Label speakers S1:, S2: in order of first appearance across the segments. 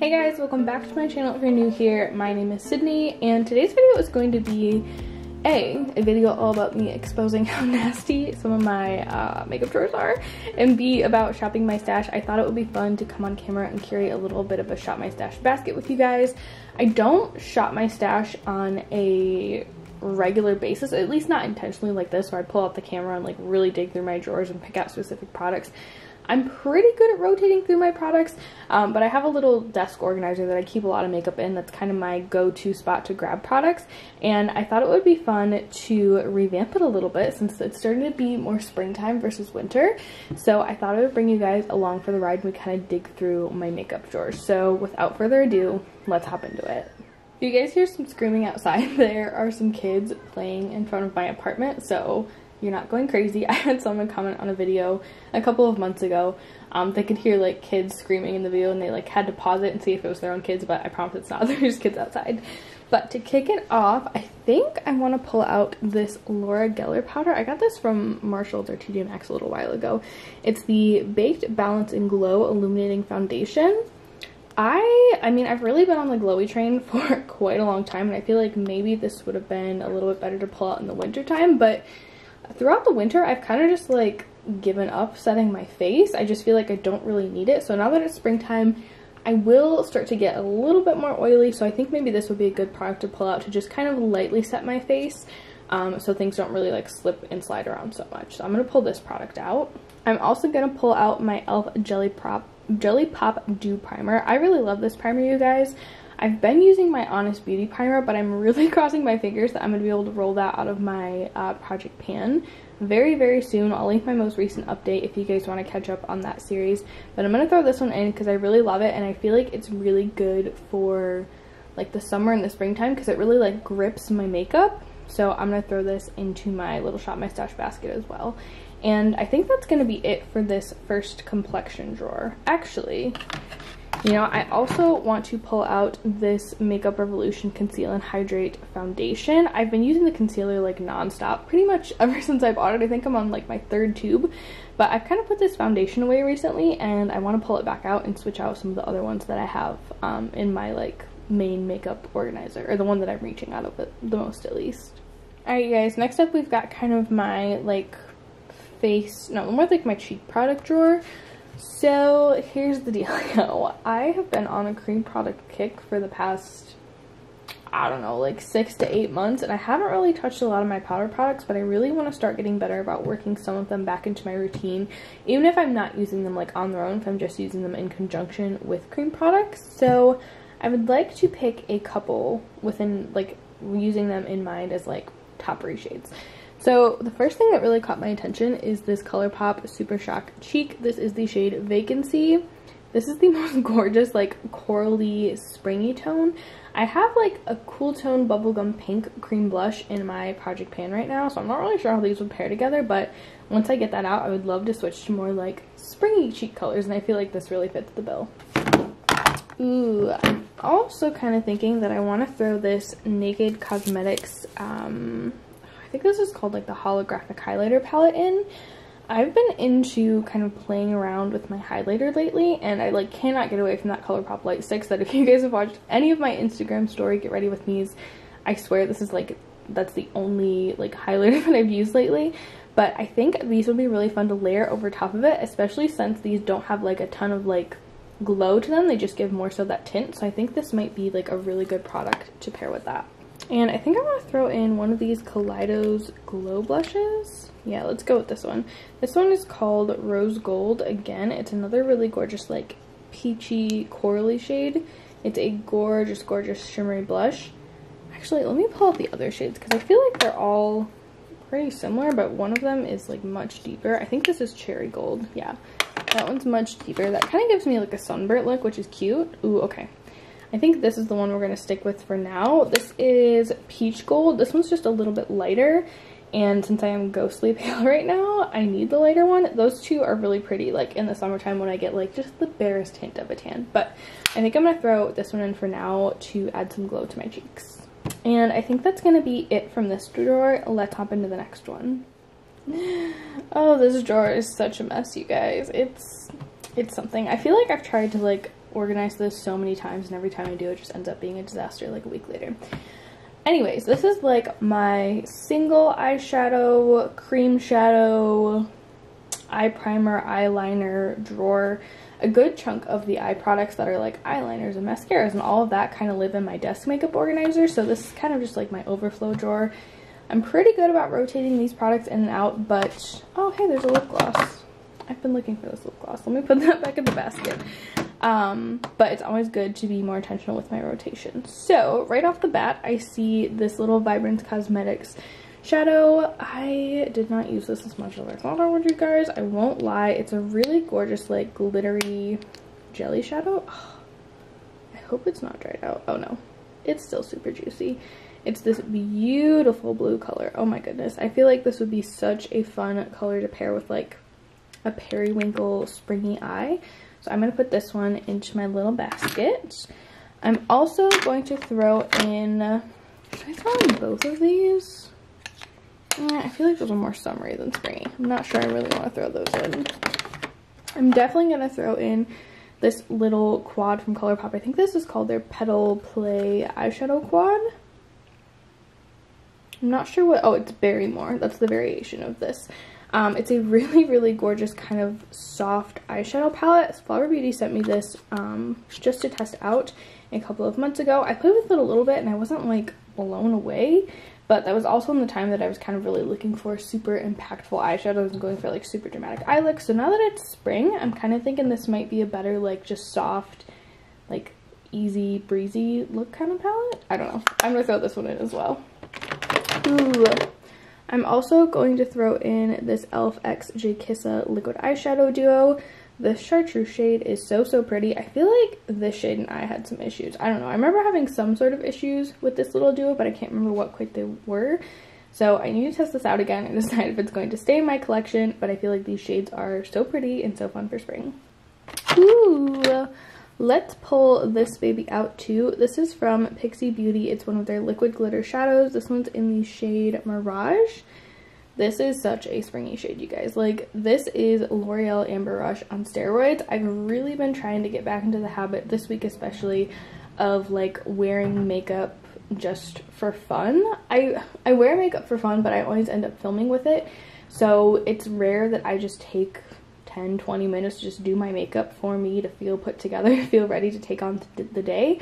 S1: Hey guys, welcome back to my channel if you're new here. My name is Sydney and today's video is going to be A, a video all about me exposing how nasty some of my uh, makeup drawers are and B, about shopping my stash. I thought it would be fun to come on camera and carry a little bit of a shop my stash basket with you guys. I don't shop my stash on a regular basis, at least not intentionally like this where I pull out the camera and like really dig through my drawers and pick out specific products. I'm pretty good at rotating through my products, um, but I have a little desk organizer that I keep a lot of makeup in. That's kind of my go-to spot to grab products, and I thought it would be fun to revamp it a little bit since it's starting to be more springtime versus winter. So I thought I would bring you guys along for the ride and we kind of dig through my makeup drawers. So without further ado, let's hop into it. You guys hear some screaming outside. There are some kids playing in front of my apartment, so you're not going crazy. I had someone comment on a video a couple of months ago. Um, they could hear like kids screaming in the video and they like had to pause it and see if it was their own kids, but I promise it's not. They're just kids outside. But to kick it off, I think I want to pull out this Laura Geller powder. I got this from Marshalls or TJ Maxx a little while ago. It's the Baked Balance and Glow Illuminating Foundation. I, I mean, I've really been on the glowy train for quite a long time, and I feel like maybe this would have been a little bit better to pull out in the winter time, but throughout the winter, I've kind of just like given up setting my face. I just feel like I don't really need it. So now that it's springtime, I will start to get a little bit more oily. So I think maybe this would be a good product to pull out to just kind of lightly set my face. Um, so things don't really like slip and slide around so much. So I'm going to pull this product out. I'm also going to pull out my e.l.f. Jelly Prop Jelly Pop Dew Primer. I really love this primer, you guys. I've been using my Honest Beauty primer, but I'm really crossing my fingers that I'm going to be able to roll that out of my uh, Project Pan very, very soon. I'll link my most recent update if you guys want to catch up on that series. But I'm going to throw this one in because I really love it and I feel like it's really good for like the summer and the springtime because it really like grips my makeup. So I'm going to throw this into my little shop my stash basket as well. And I think that's going to be it for this first complexion drawer. Actually, you know, I also want to pull out this Makeup Revolution Conceal and Hydrate Foundation. I've been using the concealer like nonstop pretty much ever since I bought it. I think I'm on like my third tube. But I've kind of put this foundation away recently and I want to pull it back out and switch out some of the other ones that I have um, in my like main makeup organizer. Or the one that I'm reaching out of it the most at least. Alright guys, next up we've got kind of my like face, no, more like my cheek product drawer. So here's the deal. I have been on a cream product kick for the past, I don't know, like six to eight months, and I haven't really touched a lot of my powder products, but I really want to start getting better about working some of them back into my routine, even if I'm not using them like on their own, if I'm just using them in conjunction with cream products. So I would like to pick a couple within, like, using them in mind as like top shades. So the first thing that really caught my attention is this ColourPop Super Shock Cheek. This is the shade Vacancy. This is the most gorgeous like corally springy tone. I have like a cool tone bubblegum pink cream blush in my project pan right now so I'm not really sure how these would pair together but once I get that out I would love to switch to more like springy cheek colors and I feel like this really fits the bill. Ooh, I'm also kind of thinking that I want to throw this Naked Cosmetics um, think this is called like the holographic highlighter palette in. I've been into kind of playing around with my highlighter lately and I like cannot get away from that ColourPop Light Sticks that if you guys have watched any of my Instagram story Get Ready With Me's, I swear this is like, that's the only like highlighter that I've used lately. But I think these would be really fun to layer over top of it, especially since these don't have like a ton of like glow to them. They just give more so that tint. So I think this might be like a really good product to pair with that. And I think I'm going to throw in one of these Kaleidos Glow Blushes. Yeah, let's go with this one. This one is called Rose Gold. Again, it's another really gorgeous, like, peachy, corally shade. It's a gorgeous, gorgeous shimmery blush. Actually, let me pull out the other shades because I feel like they're all pretty similar, but one of them is, like, much deeper. I think this is Cherry Gold. Yeah, that one's much deeper. That kind of gives me, like, a sunburnt look, which is cute. Ooh, okay. I think this is the one we're going to stick with for now. This is Peach Gold. This one's just a little bit lighter. And since I am ghostly pale right now, I need the lighter one. Those two are really pretty, like in the summertime when I get like just the barest hint of a tan. But I think I'm going to throw this one in for now to add some glow to my cheeks. And I think that's going to be it from this drawer. Let's hop into the next one. Oh, this drawer is such a mess, you guys. It's it's something. I feel like I've tried to like organized this so many times and every time I do it just ends up being a disaster like a week later. Anyways, this is like my single eyeshadow, cream shadow, eye primer, eyeliner drawer. A good chunk of the eye products that are like eyeliners and mascaras and all of that kind of live in my desk makeup organizer. So this is kind of just like my overflow drawer. I'm pretty good about rotating these products in and out, but oh hey, there's a lip gloss. I've been looking for this lip gloss. Let me put that back in the basket. Um, but it's always good to be more intentional with my rotation. So right off the bat, I see this little Vibrance Cosmetics shadow. I did not use this as much as I thought I would, you guys. I won't lie. It's a really gorgeous, like, glittery jelly shadow. I hope it's not dried out. Oh, no. It's still super juicy. It's this beautiful blue color. Oh my goodness. I feel like this would be such a fun color to pair with, like, a periwinkle springy eye. So I'm going to put this one into my little basket. I'm also going to throw in, uh, should I throw in both of these? Eh, I feel like those are more summery than springy. I'm not sure I really want to throw those in. I'm definitely going to throw in this little quad from Colourpop. I think this is called their Petal Play eyeshadow quad. I'm not sure what, oh, it's Barrymore. That's the variation of this. Um, it's a really, really gorgeous kind of soft eyeshadow palette. Flower Beauty sent me this um, just to test out a couple of months ago. I played with it a little bit and I wasn't like blown away, but that was also in the time that I was kind of really looking for super impactful eyeshadows and going for like super dramatic eye looks. So now that it's spring, I'm kind of thinking this might be a better like just soft, like easy breezy look kind of palette. I don't know. I'm gonna throw this one in as well. Ooh. I'm also going to throw in this e.l.f. X J Kissa liquid eyeshadow duo. The chartreuse shade is so, so pretty. I feel like this shade and I had some issues. I don't know. I remember having some sort of issues with this little duo, but I can't remember what quite they were. So I need to test this out again and decide if it's going to stay in my collection, but I feel like these shades are so pretty and so fun for spring. Ooh, let's pull this baby out too. This is from Pixi Beauty. It's one of their liquid glitter shadows. This one's in the shade Mirage. This is such a springy shade, you guys. Like, this is L'Oreal Amber Rush on steroids. I've really been trying to get back into the habit, this week especially, of, like, wearing makeup just for fun. I, I wear makeup for fun, but I always end up filming with it. So it's rare that I just take 10, 20 minutes to just do my makeup for me to feel put together, feel ready to take on the day.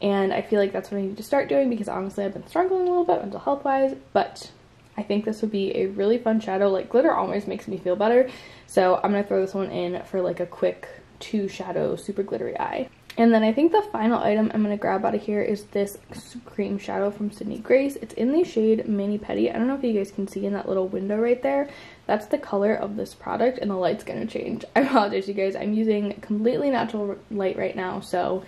S1: And I feel like that's what I need to start doing because honestly I've been struggling a little bit mental health wise, but I think this would be a really fun shadow. Like glitter always makes me feel better. So I'm to throw this one in for like a quick two shadow super glittery eye. And then I think the final item I'm going to grab out of here is this cream shadow from Sydney Grace. It's in the shade Mani Petty. I don't know if you guys can see in that little window right there. That's the color of this product and the light's going to change. I apologize you guys. I'm using completely natural light right now. So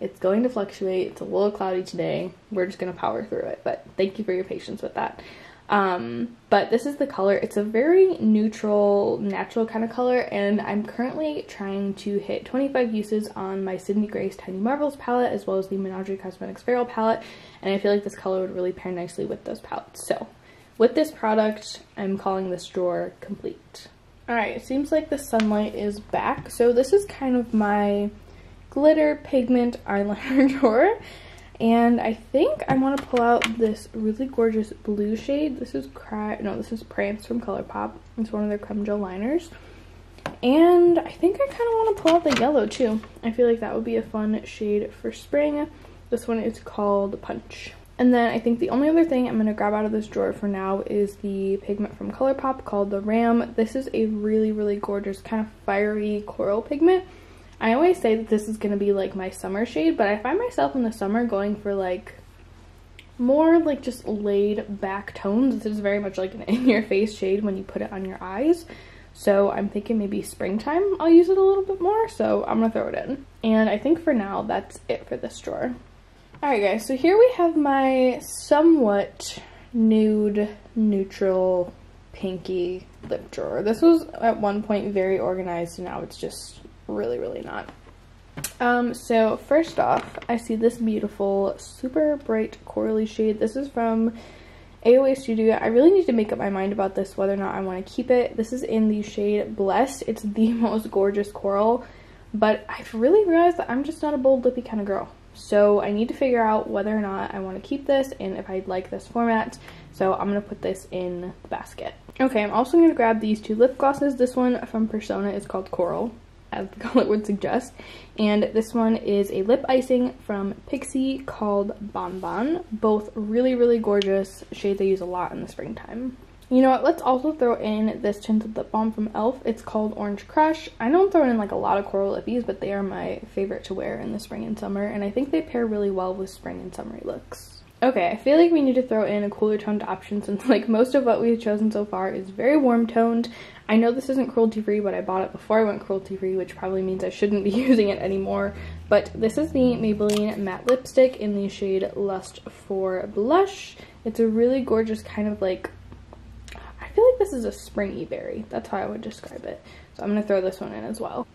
S1: it's going to fluctuate. It's a little cloudy today. We're just going to power through it. But thank you for your patience with that. Um, but this is the color. It's a very neutral, natural kind of color, and I'm currently trying to hit 25 uses on my Sydney Grace Tiny Marvels palette, as well as the Menagerie Cosmetics Feral palette, and I feel like this color would really pair nicely with those palettes. So, with this product, I'm calling this drawer complete. Alright, it seems like the sunlight is back, so this is kind of my glitter pigment eyeliner drawer. And I think I want to pull out this really gorgeous blue shade. This is Cry, no, this is Prance from ColourPop. It's one of their creme gel liners. And I think I kind of want to pull out the yellow too. I feel like that would be a fun shade for spring. This one is called Punch. And then I think the only other thing I'm going to grab out of this drawer for now is the pigment from ColourPop called the Ram. This is a really, really gorgeous kind of fiery coral pigment. I always say that this is going to be like my summer shade, but I find myself in the summer going for like more like just laid back tones. This is very much like an in-your-face shade when you put it on your eyes. So I'm thinking maybe springtime I'll use it a little bit more, so I'm going to throw it in. And I think for now that's it for this drawer. Alright guys, so here we have my somewhat nude, neutral, pinky lip drawer. This was at one point very organized and now it's just really, really not. Um, so first off, I see this beautiful, super bright corally shade. This is from AOA Studio. I really need to make up my mind about this, whether or not I want to keep it. This is in the shade Blessed. It's the most gorgeous coral. but I've really realized that I'm just not a bold lippy kind of girl. So I need to figure out whether or not I want to keep this and if I like this format. So I'm going to put this in the basket. Okay, I'm also going to grab these two lip glosses. This one from Persona is called Coral, as the color would suggest. And this one is a lip icing from Pixi called Bon Bon. Both really, really gorgeous shades I use a lot in the springtime. You know what, let's also throw in this tinted lip balm from e.l.f. It's called Orange Crush. I I'm throwing in like a lot of coral lippies, but they are my favorite to wear in the spring and summer, and I think they pair really well with spring and summery looks. Okay, I feel like we need to throw in a cooler toned option since like most of what we've chosen so far is very warm toned. I know this isn't cruelty free, but I bought it before I went cruelty free, which probably means I shouldn't be using it anymore. But this is the Maybelline matte lipstick in the shade Lust for Blush. It's a really gorgeous kind of like I feel like this is a springy berry. That's how I would describe it. So I'm going to throw this one in as well.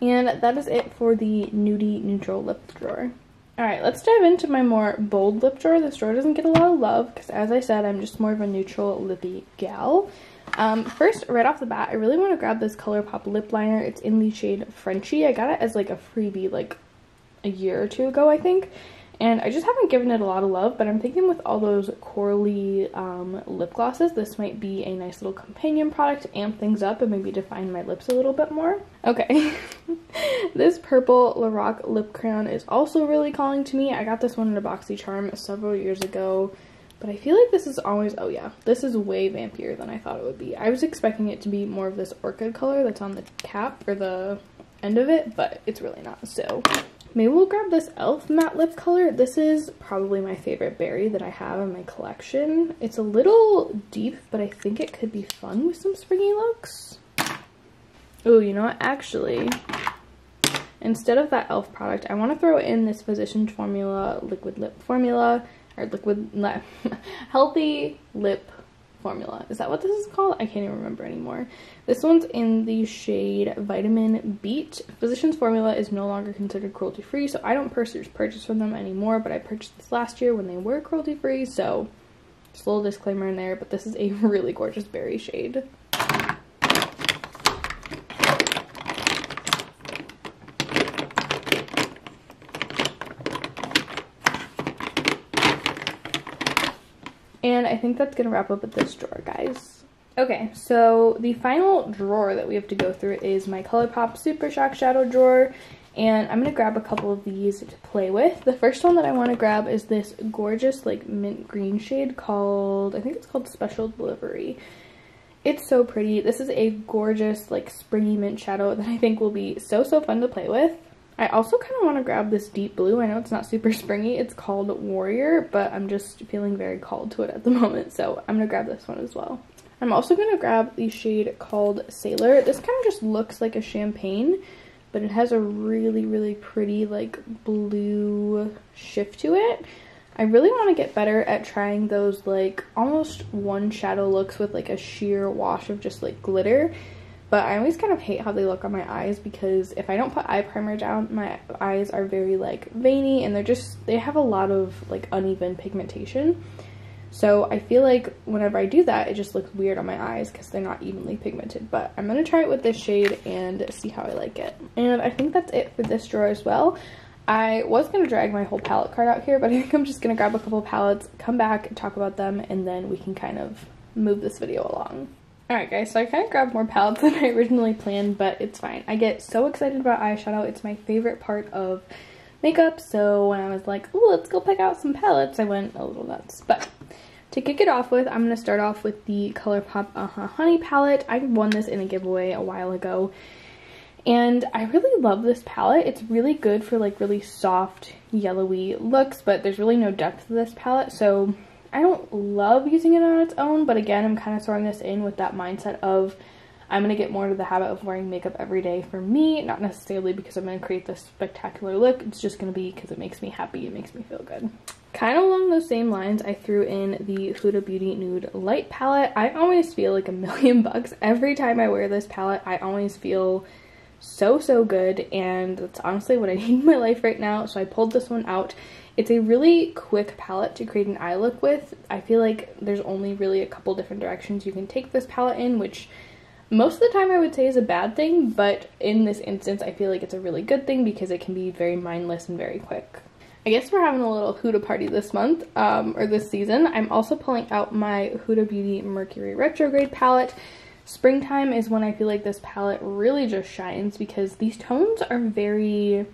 S1: And that is it for the Nudie Neutral Lip Drawer. Alright, let's dive into my more bold lip drawer. This drawer doesn't get a lot of love because as I said, I'm just more of a neutral lippy gal. Um, first, right off the bat, I really want to grab this ColourPop lip liner. It's in the shade Frenchy. I got it as like a freebie like a year or two ago, I think. And I just haven't given it a lot of love, but I'm thinking with all those corally um, lip glosses, this might be a nice little companion product to amp things up and maybe define my lips a little bit more. Okay, this purple Lorac lip crayon is also really calling to me. I got this one in a BoxyCharm several years ago, but I feel like this is always, oh yeah, this is way vampier than I thought it would be. I was expecting it to be more of this orchid color that's on the cap or the end of it, but it's really not, so Maybe we'll grab this e.l.f. matte lip color. This is probably my favorite berry that I have in my collection. It's a little deep, but I think it could be fun with some springy looks. Oh, you know what? Actually, instead of that e.l.f. product, I want to throw in this Physicians Formula liquid lip formula, or liquid, healthy lip formula. Is that what this is called? I can't even remember anymore. This one's in the shade Vitamin Beat. Physicians Formula is no longer considered cruelty free, so I don't purchase, purchase from them anymore, but I purchased this last year when they were cruelty free, so just a little disclaimer in there, but this is a really gorgeous berry shade. And I think that's going to wrap up with this drawer, guys. Okay, so the final drawer that we have to go through is my ColourPop Super Shock Shadow Drawer. And I'm going to grab a couple of these to play with. The first one that I want to grab is this gorgeous like mint green shade called, I think it's called Special Delivery. It's so pretty. This is a gorgeous like springy mint shadow that I think will be so, so fun to play with. I also kind of want to grab this deep blue. I know it's not super springy. It's called Warrior, but I'm just feeling very called to it at the moment. So I'm going to grab this one as well. I'm also going to grab the shade called Sailor. This kind of just looks like a champagne, but it has a really, really pretty like blue shift to it. I really want to get better at trying those like almost one shadow looks with like a sheer wash of just like glitter but I always kind of hate how they look on my eyes because if I don't put eye primer down, my eyes are very like veiny and they're just, they have a lot of like uneven pigmentation. So I feel like whenever I do that, it just looks weird on my eyes because they're not evenly pigmented. But I'm going to try it with this shade and see how I like it. And I think that's it for this drawer as well. I was going to drag my whole palette card out here, but I think I'm just going to grab a couple palettes, come back, talk about them, and then we can kind of move this video along. Alright guys, so I kind of grabbed more palettes than I originally planned, but it's fine. I get so excited about eyeshadow. It's my favorite part of makeup, so when I was like, let's go pick out some palettes, I went a little nuts. But to kick it off with, I'm going to start off with the ColourPop uh-huh Honey palette. I won this in a giveaway a while ago, and I really love this palette. It's really good for like really soft, yellowy looks, but there's really no depth to this palette, so I don't love using it on its own, but again, I'm kind of throwing this in with that mindset of I'm going to get more into the habit of wearing makeup every day for me, not necessarily because I'm going to create this spectacular look, it's just going to be because it makes me happy, it makes me feel good. Kind of along those same lines, I threw in the Huda Beauty Nude Light Palette. I always feel like a million bucks every time I wear this palette. I always feel so, so good, and that's honestly what I need in my life right now, so I pulled this one out. It's a really quick palette to create an eye look with. I feel like there's only really a couple different directions you can take this palette in, which most of the time I would say is a bad thing, but in this instance I feel like it's a really good thing because it can be very mindless and very quick. I guess we're having a little Huda party this month, um, or this season. I'm also pulling out my Huda Beauty Mercury Retrograde palette. Springtime is when I feel like this palette really just shines because these tones are very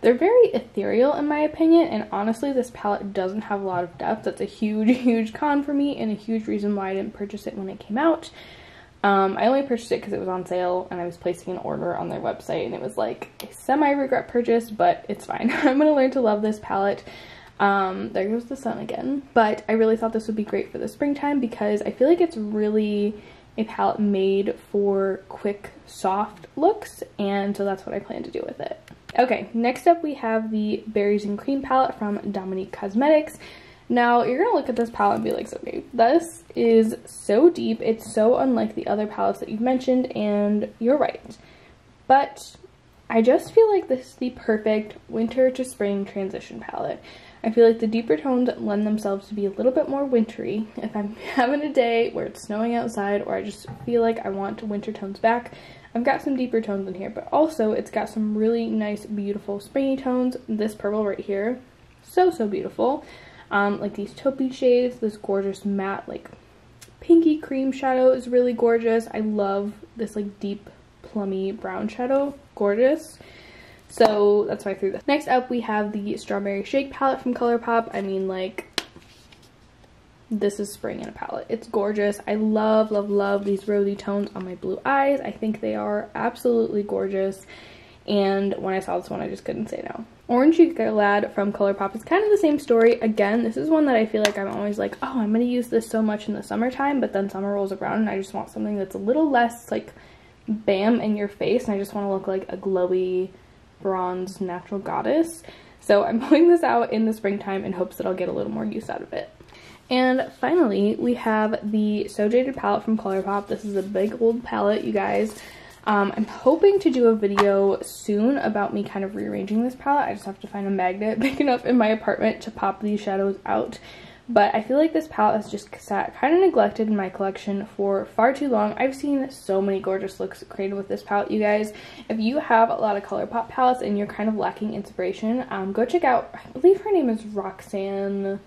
S1: they're very ethereal in my opinion, and honestly, this palette doesn't have a lot of depth. That's a huge, huge con for me, and a huge reason why I didn't purchase it when it came out. Um, I only purchased it because it was on sale, and I was placing an order on their website, and it was like a semi-regret purchase, but it's fine. I'm gonna learn to love this palette. Um, there goes the sun again. But I really thought this would be great for the springtime because I feel like it's really a palette made for quick, soft looks, and so that's what I plan to do with it. Okay, next up we have the Berries and Cream palette from Dominique Cosmetics. Now, you're going to look at this palette and be like, okay, this is so deep. It's so unlike the other palettes that you've mentioned, and you're right. But I just feel like this is the perfect winter to spring transition palette. I feel like the deeper tones lend themselves to be a little bit more wintry. If I'm having a day where it's snowing outside or I just feel like I want winter tones back, I've got some deeper tones in here, but also it's got some really nice, beautiful springy tones. This purple right here, so, so beautiful. Um, like these taupey shades, this gorgeous matte, like, pinky cream shadow is really gorgeous. I love this, like, deep, plummy brown shadow. Gorgeous. So that's why I threw this. Next up, we have the Strawberry Shake palette from ColourPop. I mean, like, this is spring in a palette. It's gorgeous. I love, love, love these rosy tones on my blue eyes. I think they are absolutely gorgeous. And when I saw this one, I just couldn't say no. Orange Glad from ColourPop is kind of the same story. Again, this is one that I feel like I'm always like, oh, I'm going to use this so much in the summertime, but then summer rolls around and I just want something that's a little less like bam in your face and I just want to look like a glowy bronze natural goddess. So I'm pulling this out in the springtime in hopes that I'll get a little more use out of it. And finally, we have the So Jaded palette from ColourPop. This is a big old palette, you guys. Um, I'm hoping to do a video soon about me kind of rearranging this palette. I just have to find a magnet big enough in my apartment to pop these shadows out. But I feel like this palette has just sat kind of neglected in my collection for far too long. I've seen so many gorgeous looks created with this palette, you guys. If you have a lot of ColourPop palettes and you're kind of lacking inspiration, um, go check out, I believe her name is Roxanne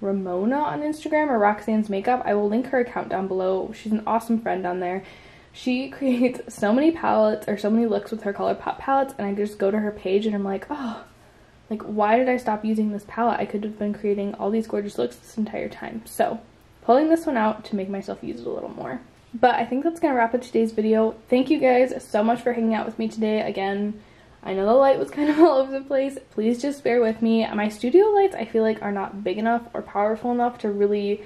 S1: Ramona on Instagram or Roxanne's Makeup. I will link her account down below. She's an awesome friend on there. She creates so many palettes or so many looks with her ColourPop palettes and I just go to her page and I'm like, oh, like why did I stop using this palette? I could have been creating all these gorgeous looks this entire time. So pulling this one out to make myself use it a little more. But I think that's going to wrap up today's video. Thank you guys so much for hanging out with me today. Again, I know the light was kind of all over the place. Please just bear with me. My studio lights I feel like are not big enough or powerful enough to really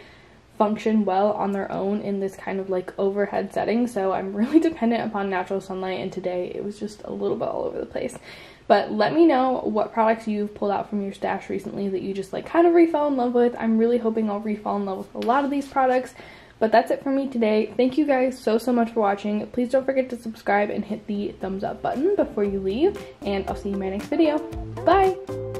S1: function well on their own in this kind of like overhead setting. So I'm really dependent upon natural sunlight and today it was just a little bit all over the place. But let me know what products you've pulled out from your stash recently that you just like kind of refell in love with. I'm really hoping I'll refall in love with a lot of these products. But that's it for me today. Thank you guys so, so much for watching. Please don't forget to subscribe and hit the thumbs up button before you leave. And I'll see you in my next video. Bye!